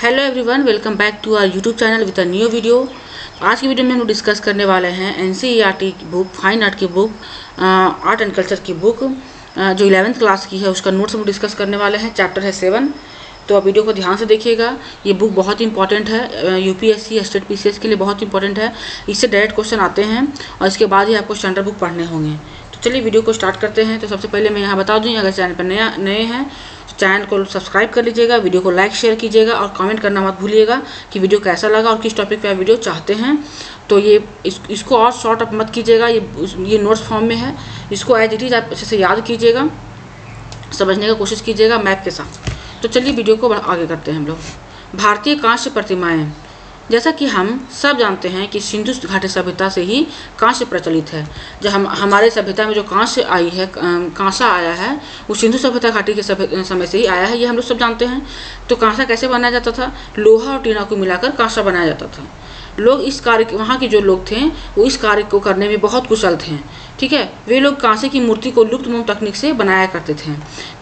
Hello everyone welcome back to our YouTube channel with a new video आज की video में हम discuss करने वाले हैं एन की बुक फाइन आर्ट की बुक आर्ट एंड कल्चर की बुक जो इलेवेंथ क्लास की है, उसका नोट्स हम डिस्कस करने वाले हैं चैप्टर है सेवन तो आप वीडियो को ध्यान से देखिएगा। ये बुक बहुत इंपॉर्टेंट है यूपीएससी स्टेट पीसीएस के लिए बहुत इंपॉर्टेंट है। इससे डायरेक्ट क्वेश्चन आते हैं और इसके बाद ही आपको स्टैंडर्ड बुक पढ़ने होंगे। तो चलिए वीडियो को स्टार्ट करते हैं। तो सबसे पहले मैं यहाँ बता दूँ अगर चैनल पर नया, नए हैं चैनल को सब्सक्राइब कर लीजिएगा वीडियो को लाइक शेयर कीजिएगा और कमेंट करना मत भूलिएगा कि वीडियो कैसा लगा और किस टॉपिक पे आप वीडियो चाहते हैं। तो ये इस, इसको और शॉर्ट अप मत कीजिएगा ये ये नोट्स फॉर्म में है। इसको एज इट इज़ आप अच्छे से याद कीजिएगा समझने का कोशिश कीजिएगा मैप के साथ। तो चलिए वीडियो को आगे करते हैं हम लोग। भारतीय कांस्य प्रतिमाएँ। जैसा कि हम सब जानते हैं कि सिंधु घाटी सभ्यता से ही कांस्य प्रचलित है। जो हम, हमारे सभ्यता में जो कांस्य आई है कांसा आया है, वो सिंधु सभ्यता घाटी के समय से ही आया है, ये हम लोग सब जानते हैं। तो कांसा कैसे बनाया जाता था? लोहा और टीना को मिलाकर कांसा बनाया जाता था। लोग इस कार्य वहाँ के जो लोग थे, वो इस कार्य को करने में बहुत कुशल थे। ठीक है? वे लोग कांसे की मूर्ति को लुप्त मोम तकनीक से बनाया करते थे।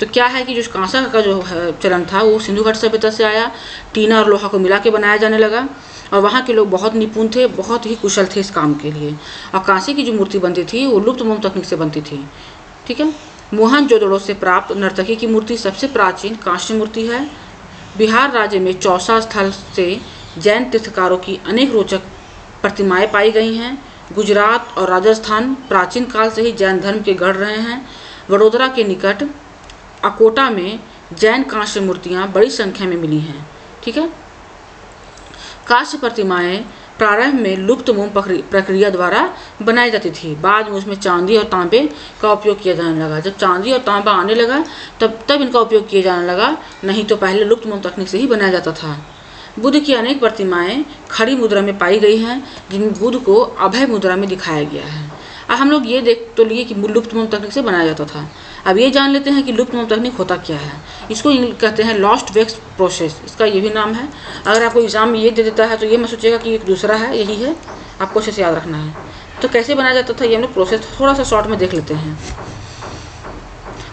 तो क्या है कि जो कांसा का जो चलन था, वो सिंधु घाट सभ्यता से आया। टीना और लोहा को मिला के बनाया जाने लगा। और वहाँ के लोग बहुत निपुण थे, बहुत ही कुशल थे इस काम के लिए। और कांसे की जो मूर्ति बनती थी, वो लुप्त मोम तकनीक से बनती थी। ठीक है? मोहन जोदड़ों से प्राप्त नर्तकी की मूर्ति सबसे प्राचीन कांस्य मूर्ति है। बिहार राज्य में चौसा स्थल से जैन तीर्थकारों की अनेक रोचक प्रतिमाएँ पाई गई हैं। गुजरात और राजस्थान प्राचीन काल से ही जैन धर्म के गढ़ रहे हैं। वडोदरा के निकट अकोटा में जैन कांस्य मूर्तियाँ बड़ी संख्या में मिली हैं। ठीक है? कांस्य प्रतिमाएँ प्रारंभ में लुप्त मोम प्रक्रिया द्वारा बनाई जाती थी। बाद में उसमें चांदी और तांबे का उपयोग किया जाने लगा। जब चांदी और तांबा आने लगा, तब तब इनका उपयोग किया जाने लगा, नहीं तो पहले लुप्त मोम तकनीक से ही बनाया जाता था। बुद्ध की अनेक प्रतिमाएँ खड़ी मुद्रा में पाई गई हैं जिनमें बुद्ध को अभय मुद्रा में दिखाया गया है। अब हम लोग ये देख तो लिए कि लुप्त मोम तकनीक से बनाया जाता था। अब ये जान लेते हैं कि लुप्त मोम तकनीक होता क्या है। इसको कहते हैं लॉस्ट वेक्स प्रोसेस इसका ये भी नाम है। अगर आपको एग्ज़ाम में ये दे देता है तो ये मैं सोचेगा कि एक दूसरा है, यही है। आपको अच्छे से याद रखना है। तो कैसे बनाया जाता था, ये हम लोग प्रोसेस थोड़ा सा शॉर्ट में देख लेते हैं।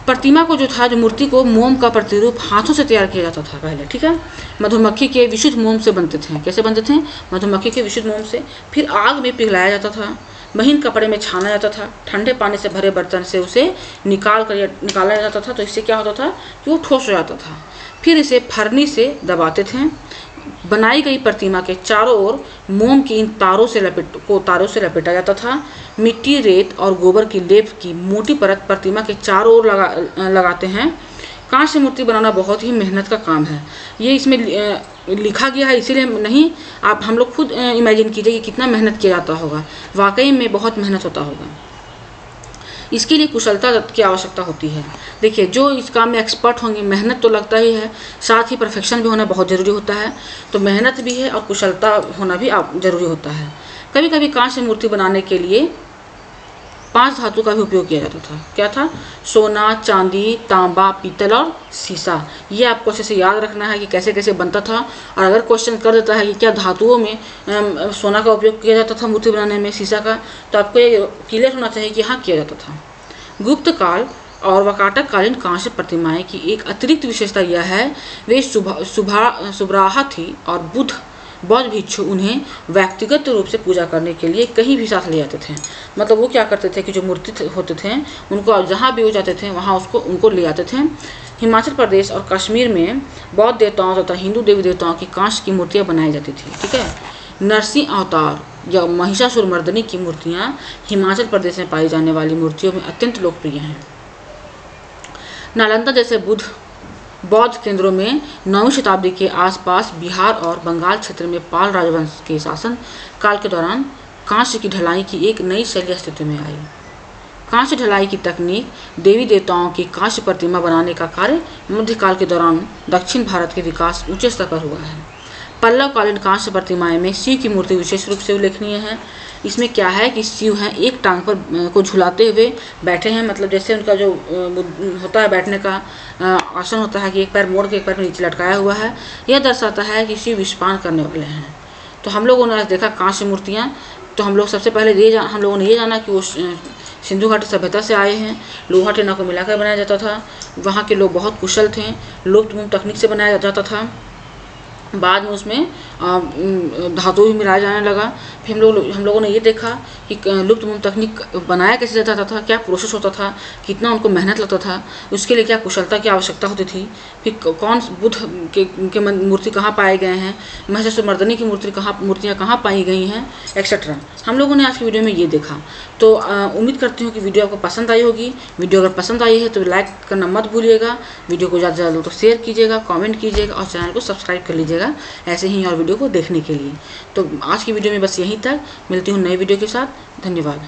प्रतिमा को जो था, जो मूर्ति को मोम का प्रतिरूप हाथों से तैयार किया जाता था पहले, ठीक है? मधुमक्खी के विशुद्ध मोम से बनते थे। कैसे बनते थे? मधुमक्खी के विशुद्ध मोम से। फिर आग में पिघलाया जाता था। महीन कपड़े में छाना जाता था, ठंडे पानी से भरे बर्तन से उसे निकाल कर निकाला जाता था तो इससे क्या होता था कि वो ठोस हो जाता था। फिर इसे फरनी से दबाते थे। बनाई गई प्रतिमा के चारों ओर मोम की इन तारों से लपेट, को तारों से लपेटा जाता था। मिट्टी, रेत और गोबर की लेप की मोटी परत प्रतिमा के चारों ओर लगा, लगाते हैं। कांस्य मूर्ति बनाना बहुत ही मेहनत का काम है। ये इसमें लिखा गया है, इसीलिए नहीं, आप, हम लोग खुद इमेजिन कीजिए कि कितना मेहनत किया जाता होगा। वाकई में बहुत मेहनत होता होगा। इसके लिए कुशलता की आवश्यकता होती है। देखिए, जो इस काम में एक्सपर्ट होंगे, मेहनत तो लगता ही है, साथ ही परफेक्शन भी होना बहुत ज़रूरी होता है। तो मेहनत भी है और कुशलता होना भी ज़रूरी होता है। कभी कभी कांच से मूर्ति बनाने के लिए पाँच धातु का भी उपयोग किया जाता था। क्या था? सोना, चांदी, तांबा, पीतल और सीसा। ये आपको अच्छे से याद रखना है कि कैसे कैसे बनता था और अगर क्वेश्चन कर देता है कि क्या धातुओं में सोना का उपयोग किया जाता था मूर्ति बनाने में, सीसा का तो आपको ये क्लियर होना चाहिए कि हाँ किया जाता था। गुप्त काल और वकाटक कालीन कांस्य प्रतिमाएँ की एक अतिरिक्त विशेषता यह है, वे सुभा सुभा सुबराहा थी और बुद्ध बौद्ध भिक्षु उन्हें व्यक्तिगत रूप से पूजा करने के लिए कहीं भी साथ ले जाते थे। मतलब वो क्या करते थे कि जो मूर्ति होते थे, उनको जहाँ भी वो जाते थे, वहाँ उसको, उनको ले जाते थे। हिमाचल प्रदेश और कश्मीर में बौद्ध देवताओं तथा हिंदू देवी देवताओं की कांच की मूर्तियाँ बनाई जाती थी, ठीक है? नरसिंह अवतार या महिषासुर मर्दनी की मूर्तियाँ हिमाचल प्रदेश में पाई जाने वाली मूर्तियों में अत्यंत लोकप्रिय हैं। नालंदा जैसे बुद्ध बौद्ध केंद्रों में नौवीं शताब्दी के आसपास बिहार और बंगाल क्षेत्र में पाल राजवंश के शासन काल के दौरान कांस्य की ढलाई की एक नई शैली अस्तित्व में आई। कांस्य ढलाई की तकनीक देवी देवताओं की कांस्य प्रतिमा बनाने का कार्य मध्यकाल के दौरान दक्षिण भारत के विकास ऊँचे स्तर पर हुआ है। पल्लव कालीन कांस्य प्रतिमाएँ में? शिव की मूर्ति विशेष रूप से उल्लेखनीय है। इसमें क्या है कि शिव हैं, एक टांग पर को झुलाते हुए बैठे हैं। मतलब जैसे उनका जो होता है बैठने का आसन होता है कि एक पैर मोड़ के, एक पैर नीचे लटकाया हुआ है। यह दर्शाता है कि शिव विस्पान करने वाले हैं। तो हम लोगों ने आज देखा कांस्य मूर्तियाँ। तो हम लोग सबसे पहले ये हम लोगों ने ये जाना कि वो सिंधु घाटी सभ्यता से आए हैं। लोहा टेना को मिलाकर बनाया जाता था। वहाँ के लोग बहुत कुशल थे। लोग तकनीक से बनाया जाता था। बाद में उसमें धातु भी मिलाया जाने लगा। फिर हम लोग हम लोगों ने ये देखा कि लुप्त मूल तकनीक बनाया कैसे जाता था क्या प्रोसेस होता था कितना उनको मेहनत लगता था उसके लिए क्या कुशलता की आवश्यकता होती थी फिर कौन बुद्ध के, के मूर्ति कहाँ पाए गए हैं महिषासुरमर्दनी की मूर्ति कहाँ मूर्तियाँ कहाँ पाई गई हैं एक्सेट्रा हम लोगों ने आज की वीडियो में ये देखा। तो उम्मीद करती हूँ कि वीडियो आपको पसंद आई होगी। वीडियो अगर पसंद आई है तो लाइक करना मत भूलिएगा। वीडियो को ज़्यादा से ज़्यादा तो शेयर कीजिएगा कॉमेंट कीजिएगा और चैनल को सब्सक्राइब कर लीजिएगा। ऐसे ही और वीडियो को देखने के लिए। तो आज की वीडियो में बस यहीं तक। मिलती हूँ नई वीडियो के साथ। धन्यवाद।